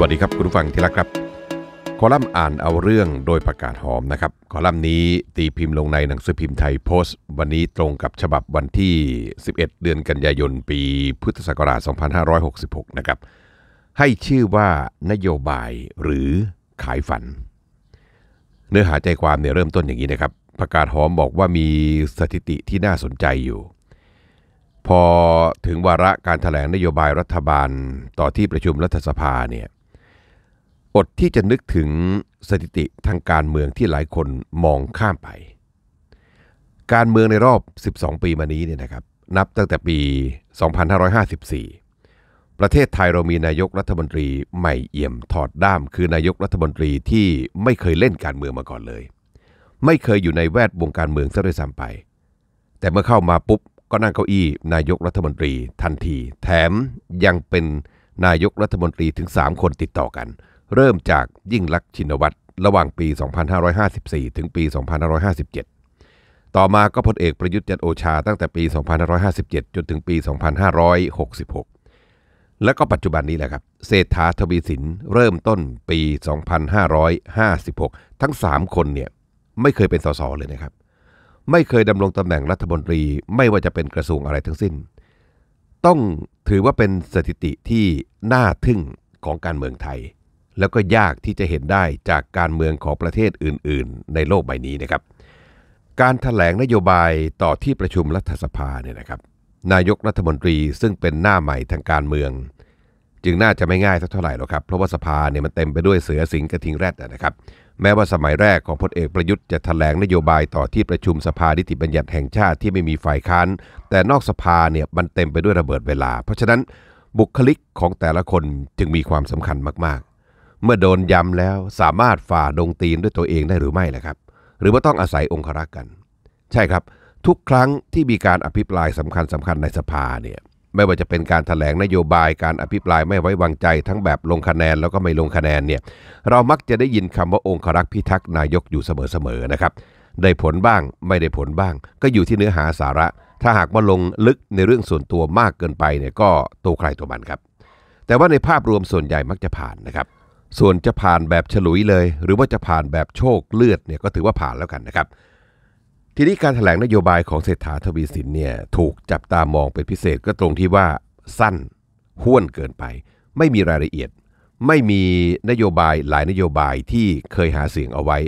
วัสดีครับคุณผู้ฟังที่รักครับ คอลัมน์อ่านเอาเรื่องโดยประกาศหอมนะครับ คอลัมน์นี้ตีพิมพ์ลงในหนังสือพิมพ์ไทยโพสต์ วันนี้ตรงกับฉบับวันที่ 11 เดือนกันยายนปีพุทธศักราช 2566 นะครับ ให้ชื่อว่านโยบายหรือขายฝัน เนื้อหาใจความเนี่ยเริ่มต้นอย่างนี้นะครับ ประกาศหอมบอกว่ามีสถิติที่น่าสนใจอยู่พอถึงวาระการถแถลงนโยบายรัฐบาลต่อที่ประชุมรัฐสภาเนี่ย อดที่จะนึกถึงสถิติทางการเมืองที่หลายคนมองข้ามไป การเมืองในรอบ 12 ปีมานี้เนี่ยนะครับ นับตั้งแต่ปี 2554 ประเทศไทยเรามีนายกรัฐมนตรีใหม่เอี่ยมถอดด้าม คือนายกรัฐมนตรีที่ไม่เคยเล่นการเมืองมาก่อนเลย ไม่เคยอยู่ในแวดวงการเมืองซะด้วยซ้ำไป แต่เมื่อเข้ามาปุ๊บก็นั่งเก้าอี้นายกรัฐมนตรีทันที แถมยังเป็นนายกรัฐมนตรีถึง 3 คนติดต่อกันเเริ่มจากยิ่งลักษณ์ชินวัตรระหว่างปี 2554 ถึงปี 2557 ต่อมาก็พลเอกประยุทธ์จันโอชาตั้งแต่ปี 2557 จนถึงปี 2566 และก็ปัจจุบันนี้แหละครับ เศรษฐาทวีสินเริ่มต้นปี 2556 ทั้ง 3 คนเนี่ยไม่เคยเป็นสสเลยนะครับ ไม่เคยดำรงตำแหน่งรัฐมนตรีไม่ว่าจะเป็นกระทรวงอะไรทั้งสิ้น ต้องถือว่าเป็นสถิติที่น่าทึ่งของการเมืองไทย แล้วก็ยากที่จะเห็นได้จากการเมืองของประเทศอื่น ๆ ในโลกใบนี้นะครับ การถแถลงนโยบายต่อที่ประชุมรัฐสภาเนี่ยนะครับ นายกรัฐมนตรีซึ่งเป็นหน้าใหม่ทางการเมือง จึงน่าจะไม่ง่ายสักเท่าไหร่หรอกครับ เพราะว่าสภาเนี่ยมันเต็มไปด้วยเสือสิงกระทิงแรดนะครับ แม้ว่าสมัยแรกของพลเอกประยุทธ์จะถแถลงนโยบายต่อที่ประชุมสภานิติบัญญัติแห่งชาติที่ไม่มีฝ่ายค้าน แต่นอกสภาเนี่ยมันเต็มไปด้วยระเบิดเวลา เพราะฉะนั้นบุคลิกของแต่ละคนจึงมีความสำคัญมาก เมื่อโดนย้ำแล้วสามารถฝ่าดงตีนด้วยตัวเองได้หรือไม่ล่ะครับ หรือว่าต้องอาศัยองครักษ์กัน ใช่ครับ ทุกครั้งที่มีการอภิปรายสำคัญสำคัญในสภาเนี่ยไม่ว่าจะเป็นการถแถลงนโยบายการอภิปรายไม่ไว้วางใจทั้งแบบลงคะแนนแล้วก็ไม่ลงคะแนนเนี่ยเรามักจะได้ยินคำว่าองครักษ์พิทักษ์นายกอยู่เสมอๆนะครับ ได้ผลบ้างไม่ได้ผลบ้าง ก็อยู่ที่เนื้อหาสาระ ถ้าหากว่าลงลึกในเรื่องส่วนตัวมากเกินไปเนี่ยก็ตัวใครตัวมันครับ แต่ว่าในภาพรวมส่วนใหญ่มักจะผ่านนะครับ ส่วนจะผ่านแบบฉลุยเลย หรือว่าจะผ่านแบบโชคเลือดเนี่ยก็ถือว่าผ่านแล้วกันนะครับ ทีนี้การถแถลงนโยบายของเศรษฐาทวีสินเนี่ยถูกจับตามองเป็นพิเศษก็ตรงที่ว่าสั้นห้วนเกินไป ไม่มีรายละเอียด ไม่มีนโยบายหลายนโยบายที่เคยหาเสียงเอาไว้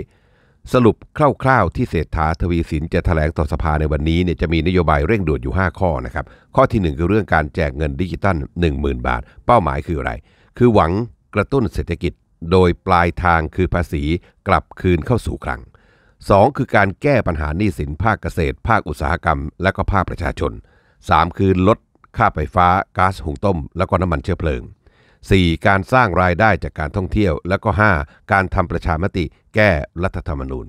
สรุปคร่าวๆที่เศรษฐาทวีสินจะถแถลงต่อสภาในวันนี้เนี่ยจะมีนโยบายเร่งด่วนอยู่ 5 ข้อนะครับข้อทีหนึ่1 คือเรื่องการแจกเงินดิจิตัล10,000 บาท เป้าหมายคืออะไร คือหวัง กระตุ้นเศรษฐกิจ โดยปลายทางคือภาษีกลับคืนเข้าสู่คลัง 2 คือการแก้ปัญหาหนี้สินภาคเกษตร ภาคอุตสาหกรรม และก็ภาคประชาชน 3 คือลดค่าไฟฟ้าก๊าซหุงต้ม แล้วก็น้ำมันเชื้อเพลิง 4. การสร้างรายได้จากการท่องเที่ยว แล้วก็ 5. การทำประชามติแก้รัฐธรรมนูญ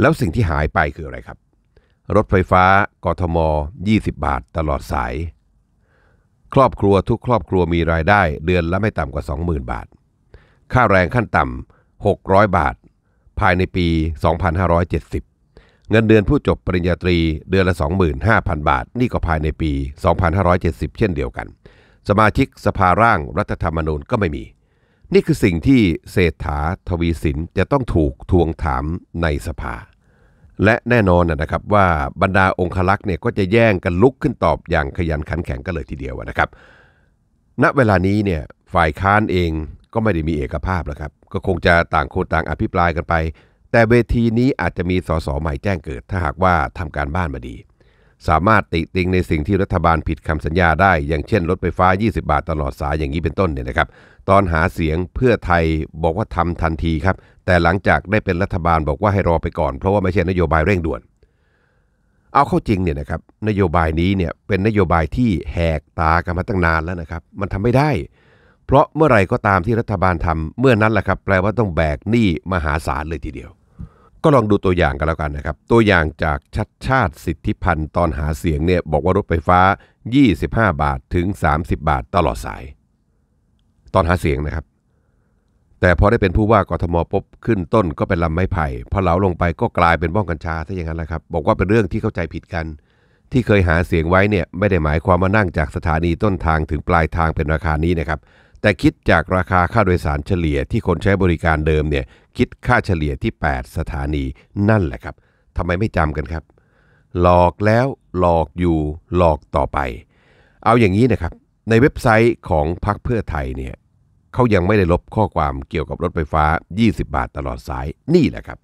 แล้วสิ่งที่หายไปคืออะไรครับ รถไฟฟ้ากทม 20 บาทตลอดสาย ครอบครัวทุกครอบครัวมีรายได้เดือนละไม่ต่ำกว่า 20,000 บาท ค่าแรงขั้นต่ำ 600 บาท ภายในปี 2570 เงินเดือนผู้จบปริญญาตรีเดือนละ 25,000 บาท นี่ก็ภายในปี 2570 เช่นเดียวกัน สมาชิกสภาร่างรัฐธรรมนูญก็ไม่มี นี่คือสิ่งที่เศรษฐาทวีสินจะต้องถูกทวงถามในสภา และแน่นอนนะครับว่าบรรดาองคลักษ์เนี่ยก็จะแย่งกันลุกขึ้นตอบอย่างขยันขันแข็งกันเลยทีเดียวนะครับ ณเวลานี้เนี่ยฝ่ายค้านเองก็ไม่ได้มีเอกภาพแล้วครับ ก็คงจะต่างคนต่างอภิปรายกันไป แต่เวทีนี้อาจจะมีสสใหม่แจ้งเกิด ถ้าหากว่าทำการบ้านมาดี สามารถติติงในสิ่งที่รัฐบาลผิดคำสัญญาได้ อย่างเช่นรถไฟฟ้า 20 บาทตลอดสายอย่างนี้เป็นต้นเนี่ยนะครับ ตอนหาเสียงเพื่อไทยบอกว่าทำทันทีครับ แต่หลังจากได้เป็นรัฐบาลบอกว่าให้รอไปก่อน เพราะว่าไม่ใช่นโยบายเร่งด่วน เอาเข้าจริงเนี่ยนะครับนโยบายนี้เนี่ยเป็นนโยบายที่แหกตากันมาตั้งนานแล้วนะครับ มันทำไม่ได้ เพราะเมื่อไหร่ก็ตามที่รัฐบาลทำเมื่อนั้นแหละครับ แปลว่าต้องแบกหนี้มหาศาลเลยทีเดียว ก็ลองดูตัวอย่างกันแล้วกันนะครับ ตัวอย่างจากชัดชาติสิทธิพันธ์ตอนหาเสียงเนี่ยบอกว่ารถไฟฟ้า 25 บาทถึง 30 บาทตลอดสาย ตอนหาเสียงนะครับ แต่พอได้เป็นผู้ว่ากทมปุ๊บขึ้นต้นก็เป็นลำไม้ไผ่พอเหลาลงไปก็กลายเป็นบ้องกัญชาซะอย่างนั้นแหละครับ บอกว่าเป็นเรื่องที่เข้าใจผิดกัน ที่เคยหาเสียงไว้เนี่ยไม่ได้หมายความว่านั่งจากสถานีต้นทางถึงปลายทางเป็นราคานี้นะครับ แต่คิดจากราคาค่าโดยสารเฉลี่ยที่คนใช้บริการเดิมเนี่ยคิดค่าเฉลี่ยที่ 8 สถานีนั่นแหละครับทำไมไม่จำกันครับ หลอกแล้วหลอกอยู่หลอกต่อไป เอาอย่างนี้นะครับ ในเว็บไซต์ของพรรคเพื่อไทยเนี่ยเขายังไม่ได้ลบข้อความเกี่ยวกับรถไฟฟ้า 20 บาทตลอดสายนี่แหละครับ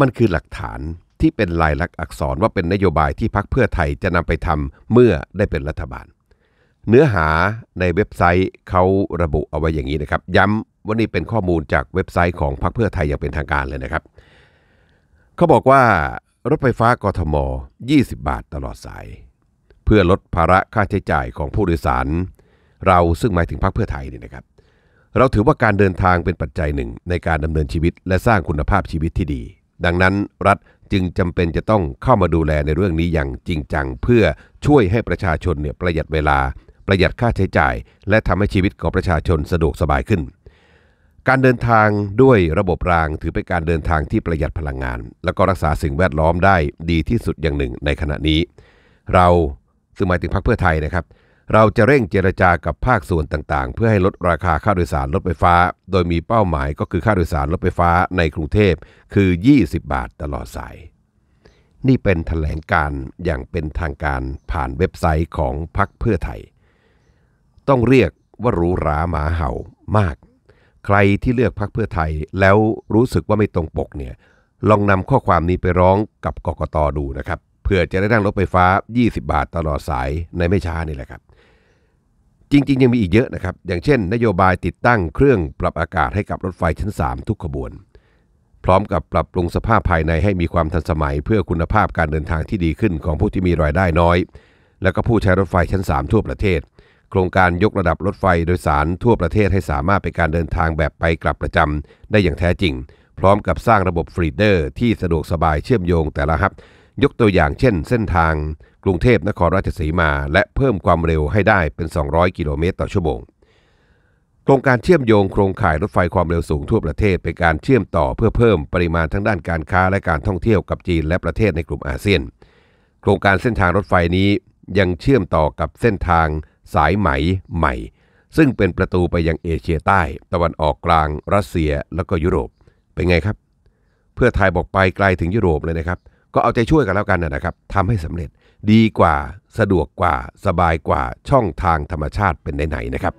มันคือหลักฐานที่เป็นลายลักษณ์อักษรว่าเป็นนโยบายที่พรรคเพื่อไทยจะนำไปทำเมื่อได้เป็นรัฐบาล เนื้อหาในเว็บไซต์เขาระบุเอาไว้อย่างนี้นะครับ ย้ำว่านี่เป็นข้อมูลจากเว็บไซต์ของพรรคเพื่อไทยอย่างเป็นทางการเลยนะครับ เขาบอกว่ารถไฟฟ้ากทม 20 บาทตลอดสาย เพื่อลดภาระค่าใช้จ่ายของผู้โดยสาร เราซึ่งหมายถึงพรรคเพื่อไทยนี่นะครับ เราถือว่าการเดินทางเป็นปัจจัยหนึ่งในการดำเนินชีวิต และสร้างคุณภาพชีวิตที่ดี ดังนั้นรัฐจึงจำเป็นจะต้องเข้ามาดูแลในเรื่องนี้อย่างจริงจัง เพื่อช่วยให้ประชาชนเนี่ยประหยัดเวลา ประหยัดค่าใช้จ่าย และทำให้ชีวิตของประชาชนสะดวกสบายขึ้น การเดินทางด้วยระบบรางถือเป็นการเดินทางที่ประหยัดพลังงาน และก็รักษาสิ่งแวดล้อมได้ดีที่สุดอย่างหนึ่งในขณะนี้ เราซึ่งหมายถึงพรรคเพื่อไทยนะครับ เราจะเร่งเจรจากับภาคส่วนต่างๆ เพื่อให้ลดราคาค่าโดยสารรถไฟฟ้า โดยมีเป้าหมายก็คือค่าโดยสารรถไฟฟ้าในกรุงเทพคือ 20 บาทตลอดสายนี่เป็นแถลงการอย่างเป็นทางการผ่านเว็บไซต์ของพรรคเพื่อไทย ต้องเรียกว่าหรูหราหมาเห่ามาก ใครที่เลือกพรรคเพื่อไทยแล้วรู้สึกว่าไม่ตรงปกเนี่ยลองนำข้อความนี้ไปร้องกับกกตดูนะครับเพื่อจะได้นั่งรถไฟฟ้า 20 บาทตลอดสายในไม่ช้านี่แหละครับ จริง ๆ ยังมีอีกเยอะนะครับ อย่างเช่น นโยบายติดตั้งเครื่องปรับอากาศให้กับรถไฟชั้น 3 ทุกขบวน พร้อมกับปรับปรุงสภาพภายในให้มีความทันสมัย เพื่อคุณภาพการเดินทางที่ดีขึ้นของผู้ที่มีรายได้น้อย และก็ผู้ใช้รถไฟชั้น 3 ทั่วประเทศ โครงการยกระดับรถไฟโดยสารทั่วประเทศให้สามารถเป็นการเดินทางแบบไปกลับประจำได้อย่างแท้จริง พร้อมกับสร้างระบบฟรีเดอร์ที่สะดวกสบายเชื่อมโยงแต่ละฮับ ยกตัวอย่างเช่น เส้นทาง กรุงเทพนครราชสีมา และเพิ่มความเร็วให้ได้เป็น 200 กิโลเมตรต่อชั่วโมงโครงการเชื่อมโยงโครงข่ายรถไฟความเร็วสูงทั่วประเทศเป็นการเชื่อมต่อเพื่อเพิ่มปริมาณทั้งด้านการค้าและการท่องเที่ยวกับจีนและประเทศในกลุ่มอาเซียน โครงการเส้นทางรถไฟนี้ยังเชื่อมต่อกับเส้นทาง สายไหมใหม่ ซึ่งเป็นประตูไปยังเอเชียใต้ ตะวันออกกลาง รัสเซียแล้วก็ยุโรปเป็นไงครับ เพื่อไทยบอกไปไกลถึงยุโรปเลยนะครับ ก็เอาใจช่วยกันแล้วกันนะครับทำให้สำเร็จดีกว่าสะดวกกว่าสบายกว่าช่องทางธรรมชาติเป็นไหนๆนะครับ